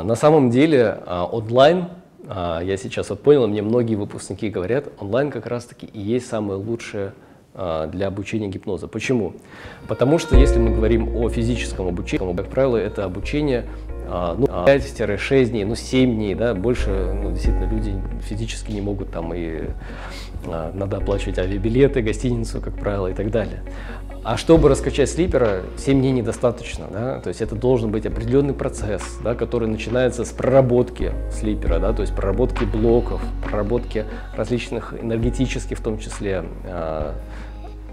А, на самом деле а, онлайн, а, я сейчас вот понял, мне многие выпускники говорят, онлайн как раз-таки и есть самое лучшее для обучения гипноза. Почему? Потому что если мы говорим о физическом обучении, как правило, это обучение ну, 5-6 дней, ну 7 дней, да, больше ну, действительно люди физически не могут там и надо оплачивать авиабилеты, гостиницу, как правило, и так далее. А чтобы раскачать слипера, 7 дней недостаточно. Да? То есть это должен быть определенный процесс, да, который начинается с проработки слипера, да, то есть проработки блоков, проработки различных энергетических, в том числе, э,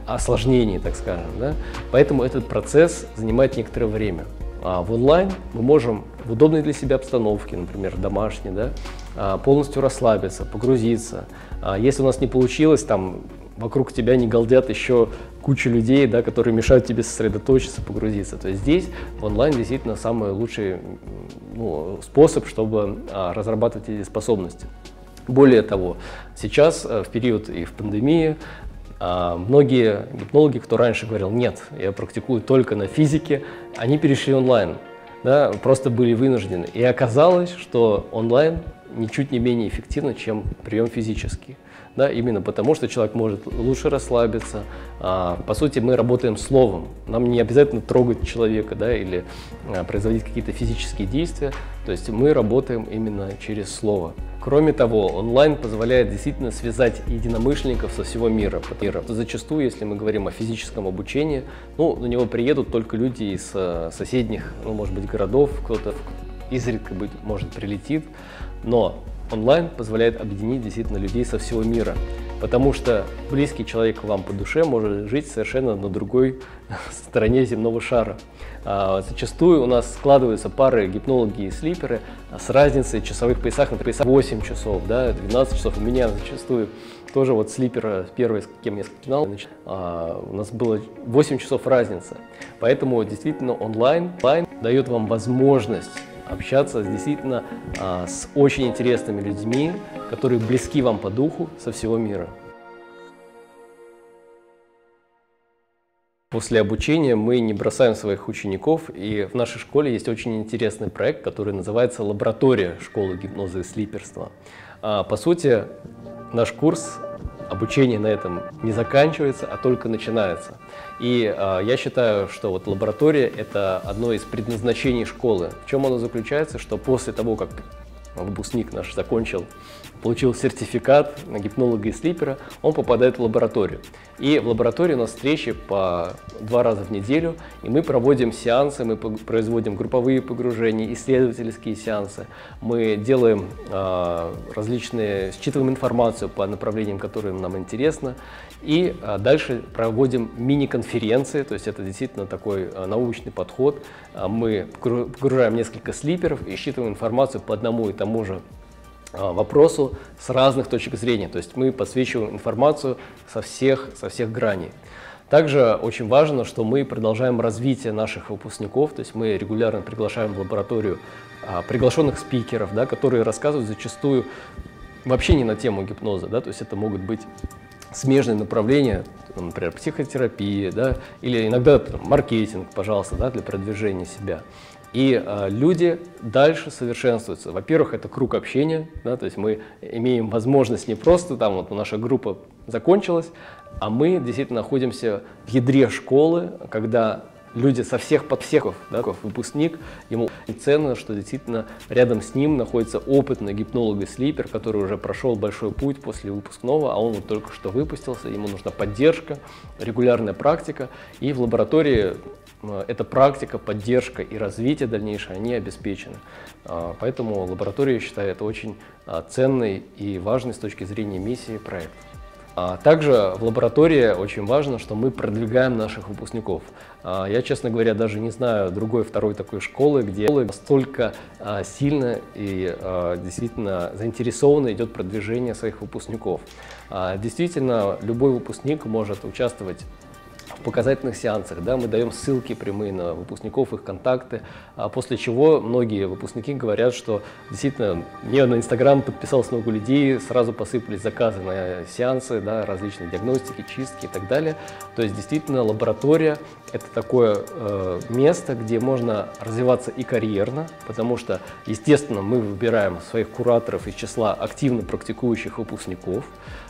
осложнений, так скажем. Да? Поэтому этот процесс занимает некоторое время. А в онлайн мы можем в удобной для себя обстановке, например, домашней, да, а, полностью расслабиться, погрузиться. А если у нас не получилось, там вокруг тебя не галдят еще куча людей, да, которые мешают тебе сосредоточиться, погрузиться. То есть здесь онлайн действительно самый лучший ну, способ, чтобы а, разрабатывать эти способности. Более того, сейчас а, в период и в пандемии а, многие гипнологи, кто раньше говорил, нет, я практикую только на физике, они перешли онлайн, да, просто были вынуждены. И оказалось, что онлайн ничуть не менее эффективно, чем прием физический да, именно потому, что человек может лучше расслабиться. А, по сути, мы работаем словом. Нам не обязательно трогать человека да, или а, производить какие-то физические действия. То есть мы работаем именно через слово. Кроме того, онлайн позволяет действительно связать единомышленников со всего мира. Зачастую, если мы говорим о физическом обучении, ну, на него приедут только люди из а, соседних, ну, может быть, городов, кто-то изредка, быть, может, прилетит. Но онлайн позволяет объединить действительно людей со всего мира, потому что близкий человек вам по душе может жить совершенно на другой стороне земного шара. А, зачастую у нас складываются пары гипнологи и слиперы с разницей часовых поясах, например, 8 часов, да, 12 часов. У меня зачастую тоже вот слипера первый, с кем я начинал, а, у нас было 8 часов разницы. Поэтому действительно онлайн, онлайн дает вам возможность общаться действительно а, с очень интересными людьми, которые близки вам по духу со всего мира. После обучения мы не бросаем своих учеников, и в нашей школе есть очень интересный проект, который называется «Лаборатория школы гипноза и слиперства». А, по сути, наш курс обучение на этом не заканчивается, а только начинается. И э, я считаю, что вот лаборатория – это одно из предназначений школы. В чем оно заключается? Что после того, как выпускник наш закончил получил сертификат на гипнолога и слипера, он попадает в лабораторию. И в лаборатории у нас встречи по два раза в неделю, и мы проводим сеансы, мы производим групповые погружения, исследовательские сеансы, мы делаем э, различные, считываем информацию по направлениям, которые нам интересно, и э, дальше проводим мини-конференции, то есть это действительно такой э, научный подход. Мы погружаем несколько слиперов и считываем информацию по одному и тому же а, вопросу с разных точек зрения. То есть мы подсвечиваем информацию со всех, со всех граней. Также очень важно, что мы продолжаем развитие наших выпускников, то есть мы регулярно приглашаем в лабораторию а, приглашенных спикеров, да, которые рассказывают зачастую вообще не на тему гипноза, да, то есть это могут быть смежные направления, например, психотерапия, да, или иногда там, маркетинг, пожалуйста, да, для продвижения себя. И э, люди дальше совершенствуются. Во-первых, это круг общения, да, то есть мы имеем возможность не просто там вот наша группа закончилась, а мы действительно находимся в ядре школы, когда люди со всех подсеков, да, выпускник, ему ценно, что действительно рядом с ним находится опытный гипнолог и слипер, который уже прошел большой путь после выпускного, а он вот только что выпустился, ему нужна поддержка, регулярная практика, и в лаборатории эта практика, поддержка и развитие дальнейшее, они обеспечены. А, поэтому лаборатория, я считаю, это очень а, ценный и важный с точки зрения миссии проект. А также в лаборатории очень важно, что мы продвигаем наших выпускников. Я, честно говоря, даже не знаю другой, второй такой школы, где настолько сильно и действительно заинтересованно идет продвижение своих выпускников. Действительно, любой выпускник может участвовать в показательных сеансах, да, мы даем ссылки прямые на выпускников, их контакты, а после чего многие выпускники говорят, что действительно мне на Инстаграм подписалось много людей, сразу посыпались заказы на сеансы, да, различные диагностики, чистки и так далее. То есть действительно лаборатория – это такое э, место, где можно развиваться и карьерно, потому что, естественно, мы выбираем своих кураторов из числа активно практикующих выпускников.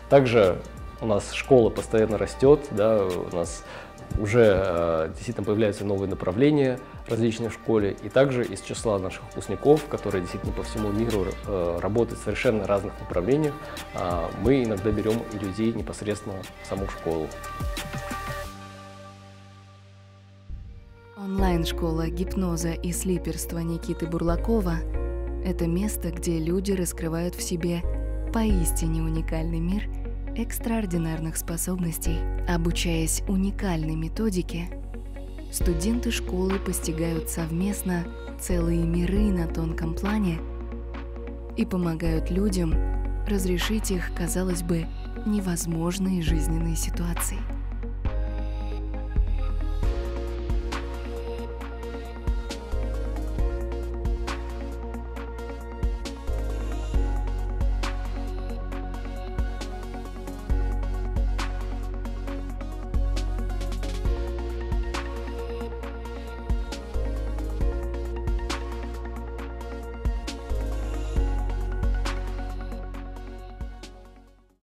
Также у нас школа постоянно растет, да, у нас уже э, действительно появляются новые направления различные в школе, и также из числа наших выпускников, которые действительно по всему миру э, работают в совершенно разных направлениях, э, мы иногда берем и людей непосредственно в саму школу. Онлайн-школа гипноза и слиперства Никиты Бурлакова – это место, где люди раскрывают в себе поистине уникальный мир – экстраординарных способностей. Обучаясь уникальной методике, студенты школы постигают совместно целые миры на тонком плане и помогают людям разрешить их, казалось бы, невозможные жизненные ситуации.